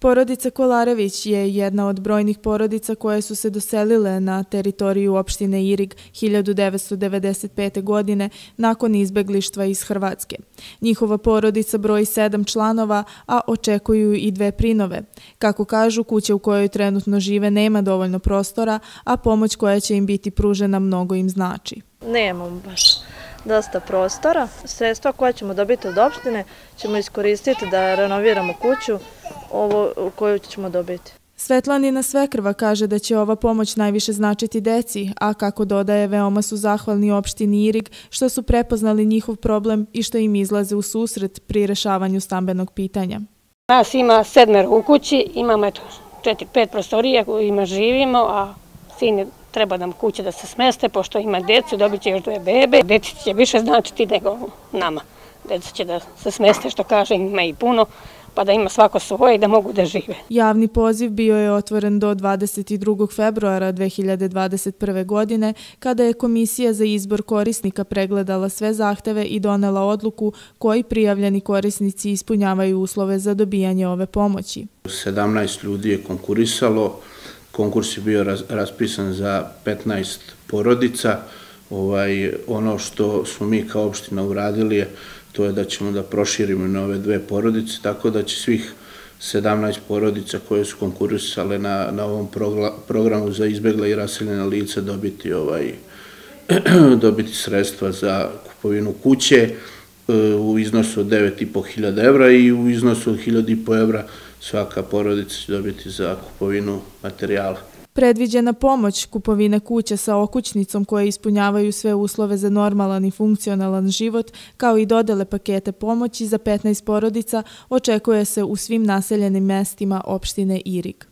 Porodica Kolarević je jedna od brojnih porodica koje su se doselile na teritoriju opštine Irig 1995. godine nakon izbeglištva iz Hrvatske. Njihova porodica broji sedam članova, a očekuju i dve prinove. Kako kažu, kuća u kojoj trenutno žive nema dovoljno prostora, a pomoć koja će im biti pružena mnogo im znači. Nemam baš dosta prostora. Sredstva koja ćemo dobiti od opštine ćemo iskoristiti da renoviramo kuću ovo koju ćemo dobiti. Svetlanina Svekrva kaže da će ova pomoć najviše značiti deci, a kako dodaje, veoma su zahvalni opštini Irig što su prepoznali njihov problem i što im izlaze u susret pri rešavanju stambenog pitanja. Nas ima sedmer u kući, imamo četiri, pet prostorija kojima živimo, a sin treba nam kuće da se smeste, pošto ima decu, dobit će još dve bebe. Deci će više značiti nego nama. Deca će da se smeste, što kaže, ima i puno, pa da ima svako svoje i da mogu da žive. Javni poziv bio je otvoren do 22. februara 2021. godine, kada je Komisija za izbor korisnika pregledala sve zahteve i donela odluku koji prijavljeni korisnici ispunjavaju uslove za dobijanje ove pomoći. 17 ljudi je konkurisalo, konkurs je bio raspisan za 15 porodica. Ovaj, ono što smo mi kao opština uradili je to je da ćemo da proširimo na ove dve porodice, tako da će svih 17 porodica koje su konkurisale na, na ovom programu za izbjegla i raseljena lica dobiti, ovaj, dobiti sredstva za kupovinu kuće e, u iznosu od 9.500 evra i u iznosu od 1.500 evra svaka porodica će dobiti za kupovinu materijala. Predviđena pomoć kupovine kuće sa okućnicom koje ispunjavaju sve uslove za normalan i funkcionalan život, kao i dodele pakete pomoći za 15 porodica, očekuje se u svim naseljenim mestima opštine Irig.